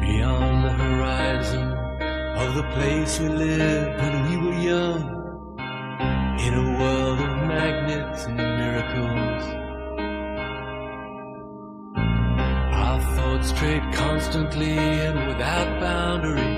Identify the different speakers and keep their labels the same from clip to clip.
Speaker 1: Beyond the horizon of the place we lived when we were young, in a world of magnets and miracles. Our thoughts strayed constantly and without boundary.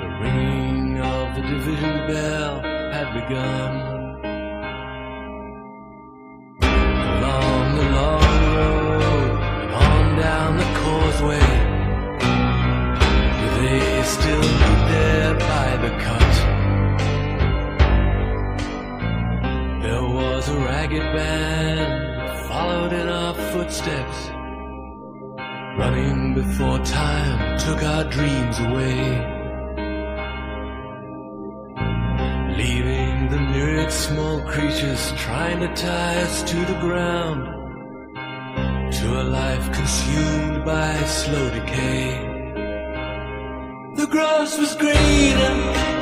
Speaker 1: The ringing of the division bell had begun. Was a ragged band followed in our footsteps, running before time took our dreams away. Leaving the myriad small creatures trying to tie us to the ground, to a life consumed by slow decay. The grass was greener,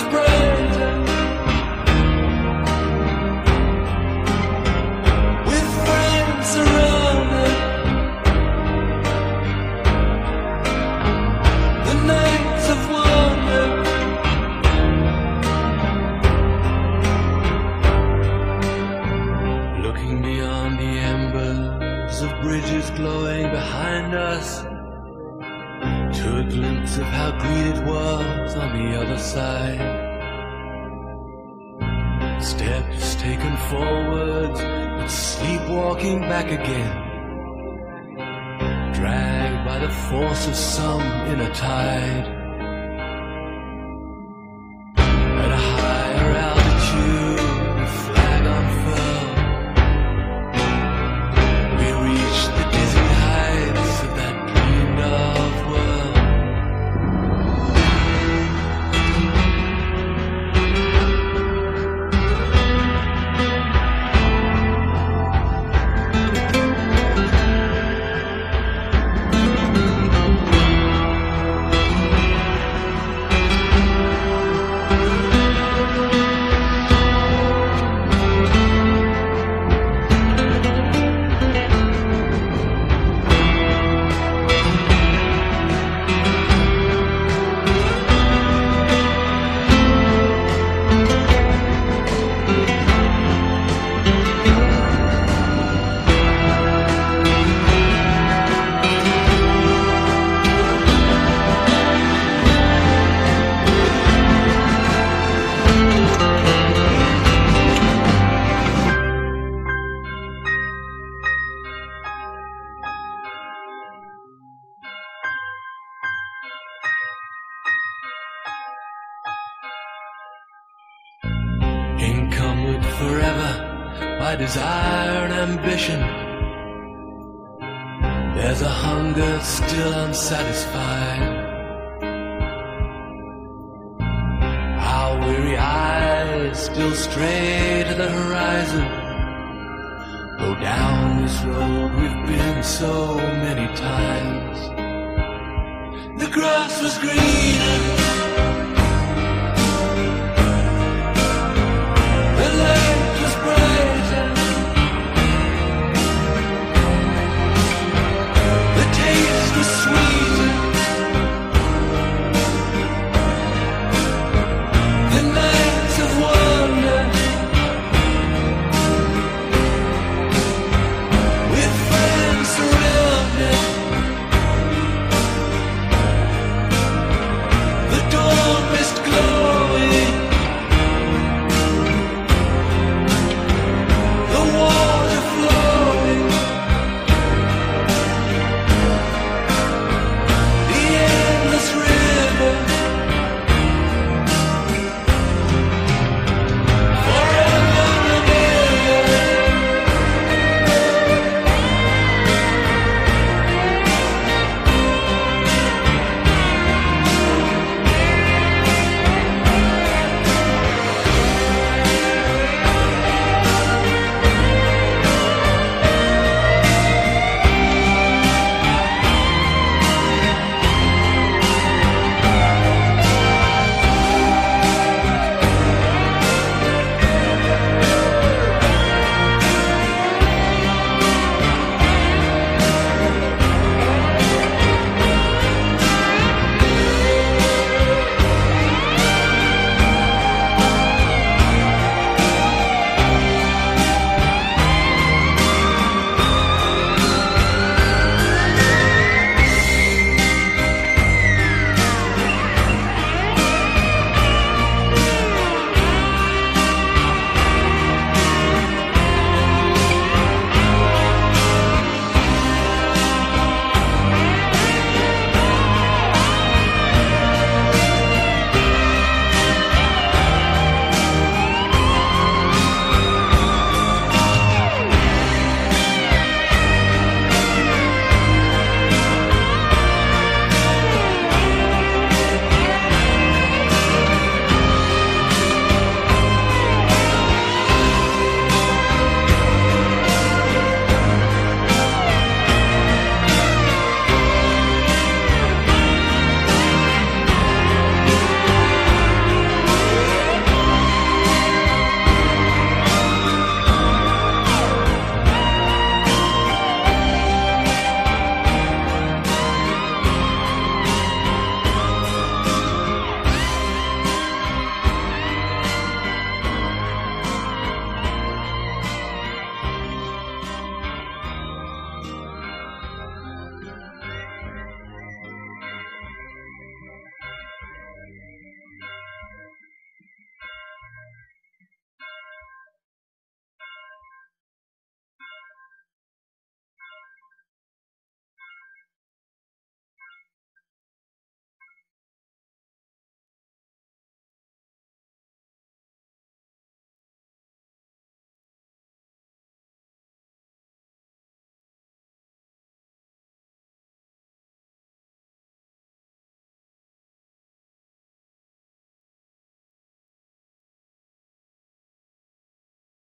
Speaker 1: light was of how green it was on the other side. Steps taken forwards, but sleepwalking back again dragged by the force of some inner tide. By desire and ambition. There's a hunger still unsatisfied. Our weary eyes still stray to the horizon. Go down this road we've been so many times. The grass was green.